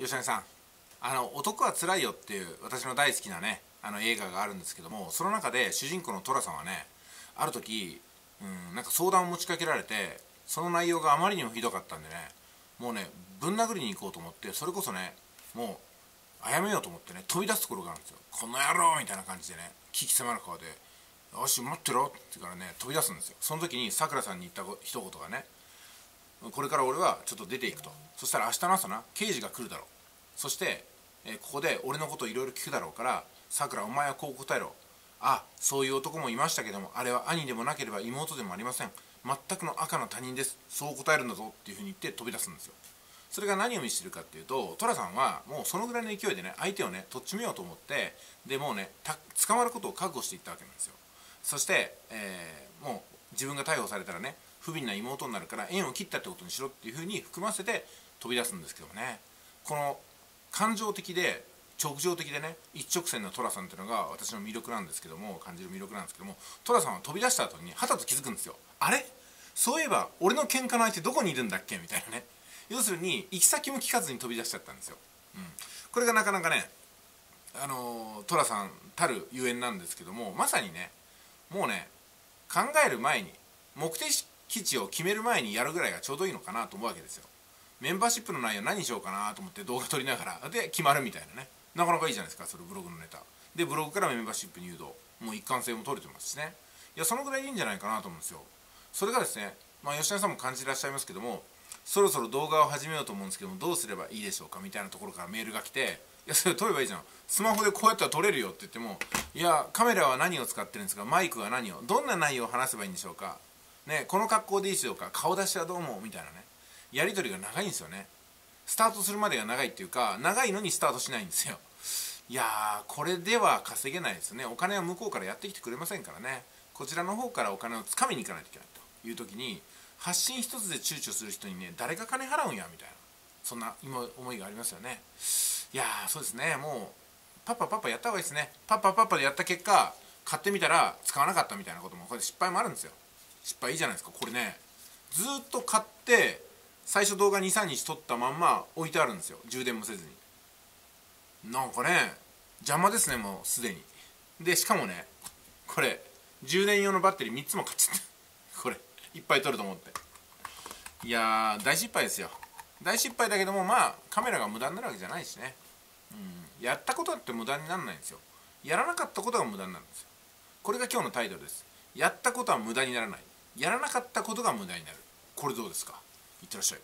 吉谷さんあの「男はつらいよ」っていう私の大好きなねあの映画があるんですけどもその中で主人公の寅さんはねある時、うん、なんか相談を持ちかけられてその内容があまりにもひどかったんでねもうねぶん殴りに行こうと思ってそれこそねもうあやめようと思ってね飛び出すところがあるんですよ「この野郎!」みたいな感じでね危機迫る顔で「よし待ってろ」って言うからね飛び出すんですよその時にさくらさんに言った一言がねこれから俺はちょっと出ていくと。そしたら明日の朝な刑事が来るだろう。そして、えー、ここで俺のことをいろいろ聞くだろうからさくらお前はこう答えろ。あそういう男もいましたけどもあれは兄でもなければ妹でもありません。全くの赤の他人です。そう答えるんだぞっていうふうに言って飛び出すんですよ。それが何を見せてるかっていうと寅さんはもうそのぐらいの勢いでね相手をねとっちめようと思ってでもうね捕まることを覚悟していったわけなんですよ。そして、えー、もう自分が逮捕されたらね不憫な妹になるから縁を切ったってことにしろっていうふうに含ませて飛び出すんですけどもね。この感情的で直情的でね一直線の寅さんっていうのが私の魅力なんですけども感じる魅力なんですけども寅さんは飛び出した後にはたと気づくんですよ。あれ？そういえば俺の喧嘩の相手どこにいるんだっけ？みたいなね。要するに行き先も聞かずに飛び出しちゃったんですよ、うん、これがなかなかねあの寅さんたるゆえんなんですけどもまさにねもうね考える前に目的地を決める前にやるぐらいがちょうどいいのかなと思うわけですよ。メンバーシップの内容何にしようかなと思って動画撮りながらで決まるみたいなね。なかなかいいじゃないですかそれブログのネタ。でブログからメンバーシップに誘導もう一貫性も取れてますしね。いやそのぐらいいいんじゃないかなと思うんですよ。それがですねまあ吉田さんも感じてらっしゃいますけどもそろそろ動画を始めようと思うんですけどもどうすればいいでしょうかみたいなところからメールが来て「やそれ撮ればいいじゃん。スマホでこうやったら撮れるよ」って言っても「いやカメラは何を使ってるんですか？マイクは何を？どんな内容を話せばいいんでしょうか？ねこの格好でいいでしょうか？顔出しはどうも」みたいなね。やり取りが長いんですよね。スタートするまでが長いっていうか長いのにスタートしないんですよ。いやーこれでは稼げないですね。お金は向こうからやってきてくれませんからね。こちらの方からお金をつかみに行かないといけないという時に発信一つで躊躇する人にね誰が金払うんや？みたいな。そんな今思いがありますよね。いやそうですね。もうパッパパッパやった方がいいですね。パッパパッパでやった結果買ってみたら使わなかったみたいなこともこれ失敗もあるんですよ。失敗いいじゃないですかこれね。ずっと買って最初動画23日撮ったまんま置いてあるんですよ。充電もせずに。なんかね邪魔ですねもうすでに。でしかもねこれ充電用のバッテリー3つも買っちゃった。これいっぱい撮ると思って。いや大失敗ですよ。大失敗だけどもまあカメラが無駄になるわけじゃないしね、うん、やったことって無駄にならないんですよ。やらなかったことが無駄になるんですよ。これが今日のタイトルです。やったことは無駄にならない。やらなかったことが無駄になる。これどうですか？いってらっしゃい。